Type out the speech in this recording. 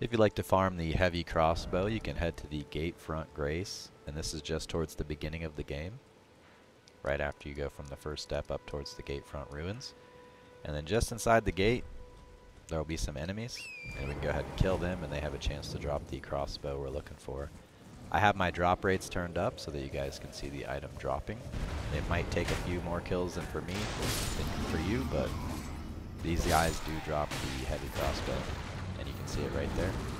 If you'd like to farm the heavy crossbow, you can head to the Gatefront Grace, and this is just towards the beginning of the game, right after you go from the first step up towards the Gatefront Ruins. And then just inside the gate, there will be some enemies, and we can go ahead and kill them, and they have a chance to drop the crossbow we're looking for. I have my drop rates turned up so that you guys can see the item dropping. It might take a few more kills than for me, than for you, but these guys do drop the heavy crossbow, right there.